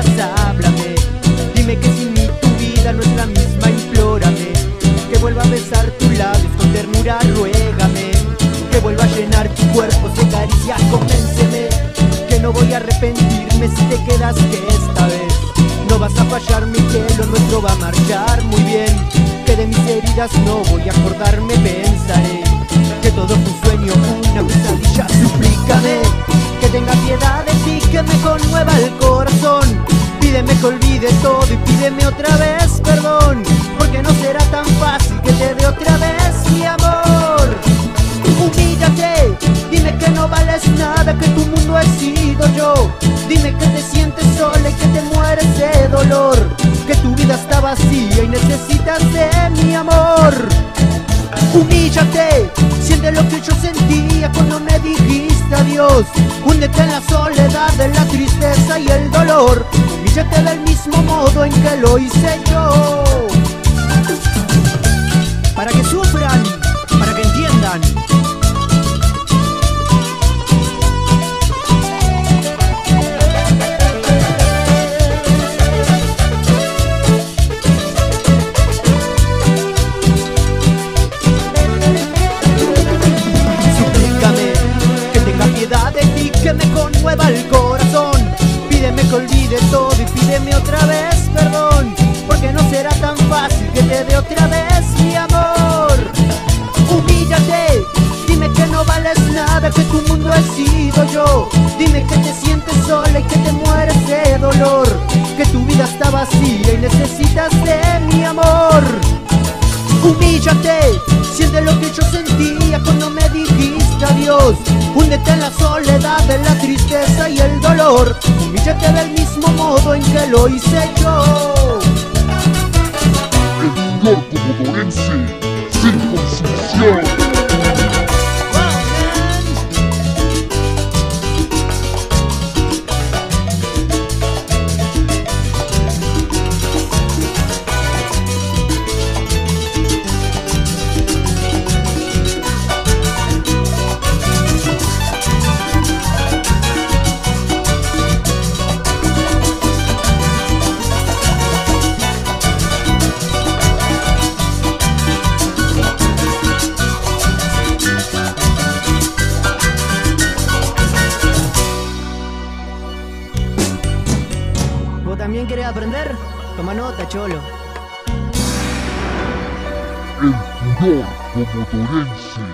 háblame. Dime que sin mí tu vida no es la misma, implórame. Que vuelva a besar tus labios con ternura, ruégame. Que vuelva a llenar tu cuerpo, se caricia, convénceme. Que no voy a arrepentirme si te quedas que esta vez No vas a fallar mi cielo, nuestro va a marchar muy bien. Que de mis heridas no voy a acordarme, pensaré. Que todo fue un sueño, una pesadilla, suplícame. Que tenga piedad que me conmueva el corazón. Pídeme que olvide todo y pídeme otra vez perdón, porque no será tan fácil que te dé otra vez mi amor. Humíllate, dime que no vales nada, que tu mundo he sido yo. Dime que te sientes sola y que te mueres de dolor, que tu vida está vacía y necesitas de mi amor. Humíllate, siente lo que yo sentía cuando me dijiste adiós. Húndete en la soledad de la tristeza y el dolor. Humíllate del mismo modo en que lo hice yo. Me conmueva el corazón. Pídeme que olvide todo y pídeme otra vez perdón, porque no será tan fácil que te dé otra vez mi amor. Humíllate, dime que no vales nada, que tu mundo he sido yo. Dime que te sientes sola y que te mueres de dolor, que tu vida está vacía y necesitas de mi amor. Humíllate, siente lo que yo sentía cuando me adiós. En la soledad de la tristeza y el dolor. Humíllate del mismo modo en que lo hice yo. El furor comodorense, sin también querés aprender? Toma nota, cholo. El comodorense.